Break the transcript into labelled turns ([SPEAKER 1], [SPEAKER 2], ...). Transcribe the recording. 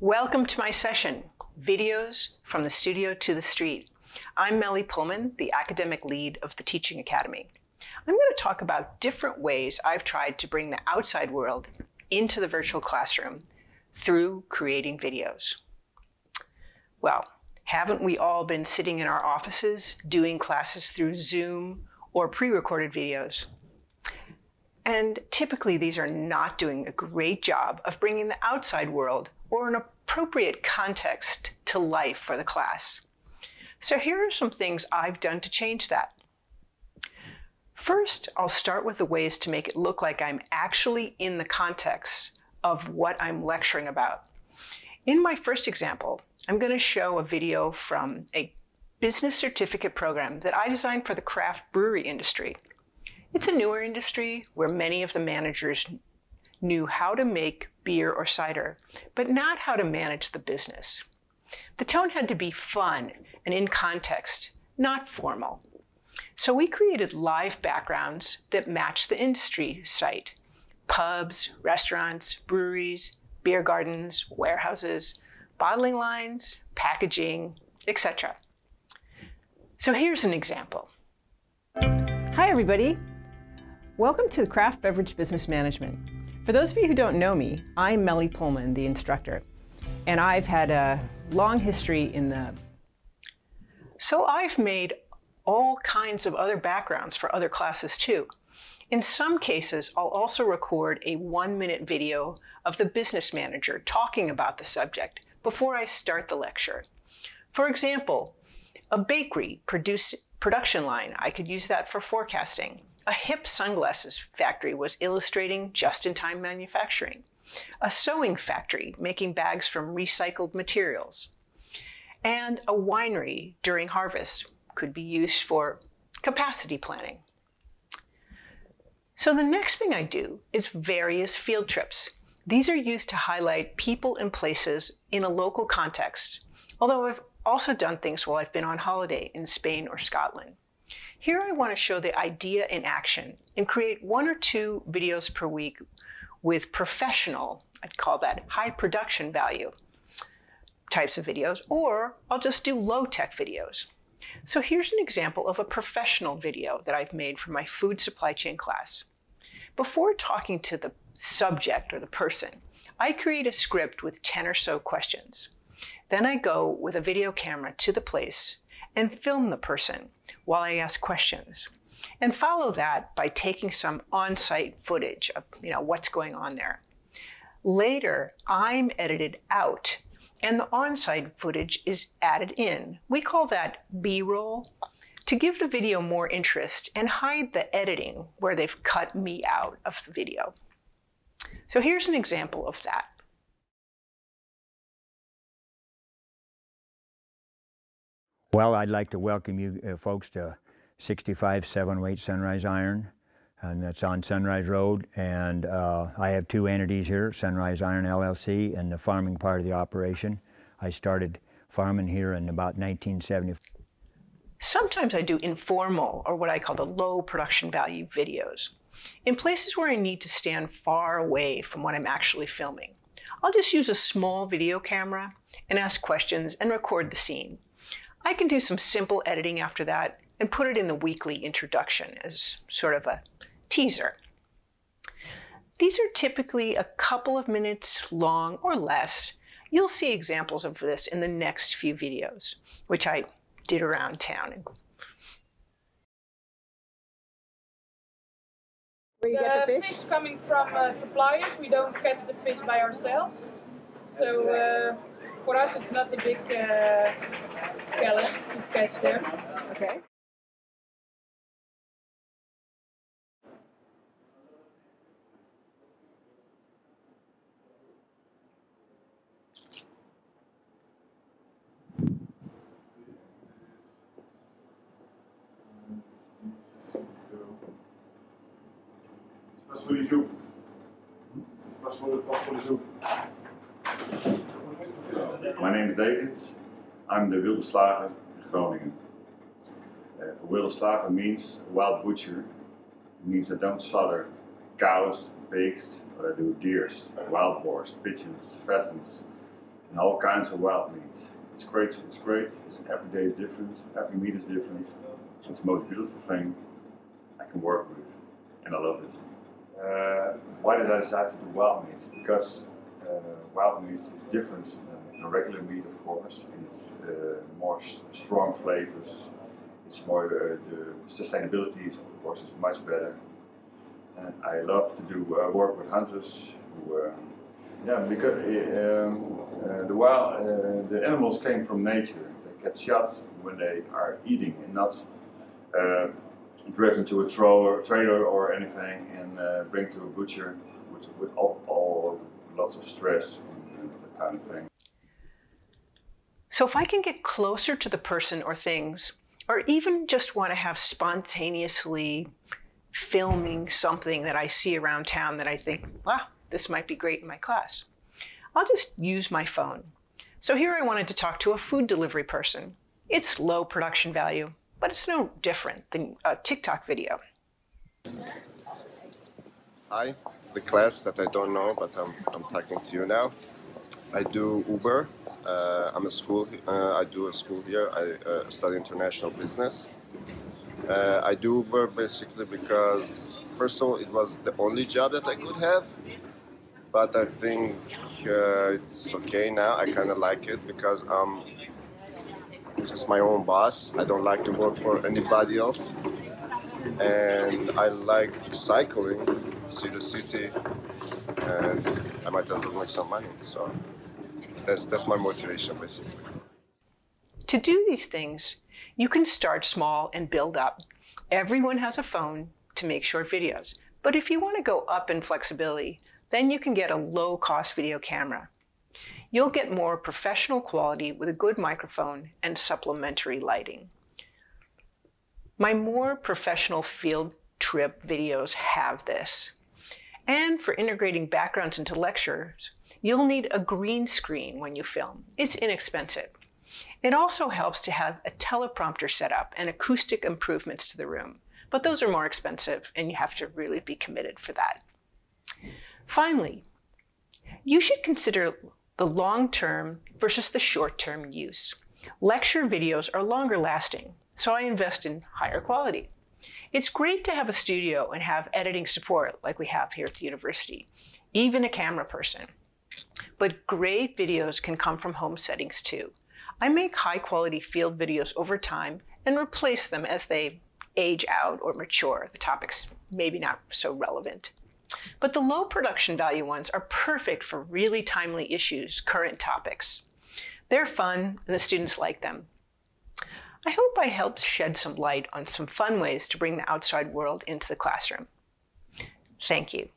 [SPEAKER 1] Welcome to my session, Videos from the Studio to the Street. I'm Mellie Pullman, the academic lead of the Teaching Academy. I'm going to talk about different ways I've tried to bring the outside world into the virtual classroom through creating videos. Well, haven't we all been sitting in our offices doing classes through Zoom or pre-recorded videos? And typically these are not doing a great job of bringing the outside world or an appropriate context to life for the class. So here are some things I've done to change that. First, I'll start with the ways to make it look like I'm actually in the context of what I'm lecturing about. In my first example, I'm going to show a video from a business certificate program that I designed for the craft brewery industry. It's a newer industry where many of the managers knew how to make beer or cider, but not how to manage the business. The tone had to be fun and in context, not formal. So we created live backgrounds that matched the industry site. Pubs, restaurants, breweries, beer gardens, warehouses, bottling lines, packaging, etc. So here's an example.
[SPEAKER 2] Hi everybody. Welcome to Craft Beverage Business Management. For those of you who don't know me, I'm Mellie Pullman, the instructor, and I've had a long history in the...
[SPEAKER 1] So I've made all kinds of other backgrounds for other classes too. In some cases, I'll also record a one minute video of the business manager talking about the subject before I start the lecture. For example, a bakery produce, production line, I could use that for forecasting. A hip sunglasses factory was illustrating just-in-time manufacturing. A sewing factory making bags from recycled materials. And a winery during harvest could be used for capacity planning. So the next thing I do is various field trips. These are used to highlight people and places in a local context, although I've also done things while I've been on holiday in Spain or Scotland. Here I want to show the idea in action and create one or two videos per week with professional, I'd call that high production value types of videos, or I'll just do low tech videos. So here's an example of a professional video that I've made for my food supply chain class. Before talking to the subject or the person, I create a script with 10 or so questions. Then I go with a video camera to the place and film the person while I ask questions. And follow that by taking some on-site footage of you know, what's going on there. Later, I'm edited out and the on-site footage is added in. We call that B-roll to give the video more interest and hide the editing where they've cut me out of the video. So here's an example of that.
[SPEAKER 3] Well, I'd like to welcome you uh, folks to 6578 Sunrise Iron, and that's on Sunrise Road. And uh, I have two entities here, Sunrise Iron LLC and the farming part of the operation. I started farming here in about 1970.
[SPEAKER 1] Sometimes I do informal, or what I call the low production value videos, in places where I need to stand far away from what I'm actually filming. I'll just use a small video camera and ask questions and record the scene. I can do some simple editing after that and put it in the weekly introduction as sort of a teaser. These are typically a couple of minutes long or less. You'll see examples of this in the next few videos, which I did around town.
[SPEAKER 4] Where you get the fish? fish coming from uh, suppliers. We don't catch the fish by ourselves. So uh, for us, it's not a big uh, challenge to catch them.
[SPEAKER 2] Okay.
[SPEAKER 5] Was voor die zoek? Was voor de, was voor de zoek? My name is David. I'm the wilde slager in Groningen. Uh, wilde slager means wild butcher. It means I don't slaughter cows, pigs, but I do deers, wild boars, pigeons, pheasants, and all kinds of wild meat. It's great, it's great, it's, every day is different, every meat is different. It's the most beautiful thing I can work with, and I love it. Uh, why did I decide to do wild meat? Because uh, wild meat is different than regular meat, of course. It's uh, more strong flavors. It's more uh, the sustainability, of course, is much better. And I love to do uh, work with hunters who, yeah, because um, the wild, the animals came from nature. They get shot when they are eating and not driven to a trailer or anything and uh, bring to a butcher with, with all, all, lots of stress and, that kind of thing.
[SPEAKER 1] So if I can get closer to the person or things, or even just want to have spontaneously filming something that I see around town that I think, wow, this might be great in my class, I'll just use my phone. So here I wanted to talk to a food delivery person. It's low production value, but it's no different than a TikTok video.
[SPEAKER 6] Hi, the class that I don't know, but I'm, I'm talking to you now. I do Uber. Uh, I'm a school. Uh, I do a school here. I uh, study international business. Uh, I do Uber basically because, first of all, it was the only job that I could have. But I think uh, it's okay now. I kind of like it because I'm just my own boss. I don't like to work for anybody else. And I like cycling, see the city, and I might as well make some money. So that's, that's my motivation basically.
[SPEAKER 1] To do these things, you can start small and build up. Everyone has a phone to make short videos. But if you want to go up in flexibility, then you can get a low cost video camera. You'll get more professional quality with a good microphone and supplementary lighting. My more professional field trip videos have this. And for integrating backgrounds into lectures, you'll need a green screen when you film. It's inexpensive. It also helps to have a teleprompter set up and acoustic improvements to the room, but those are more expensive and you have to really be committed for that. Finally, you should consider the long-term versus the short-term use. Lecture videos are longer lasting, so I invest in higher quality. It's great to have a studio and have editing support like we have here at the university, even a camera person. But great videos can come from home settings too. I make high quality field videos over time and replace them as they age out or mature. The topic's maybe not so relevant. But the low production value ones are perfect for really timely issues, current topics. They're fun and the students like them. I hope I helped shed some light on some fun ways to bring the outside world into the classroom. Thank you.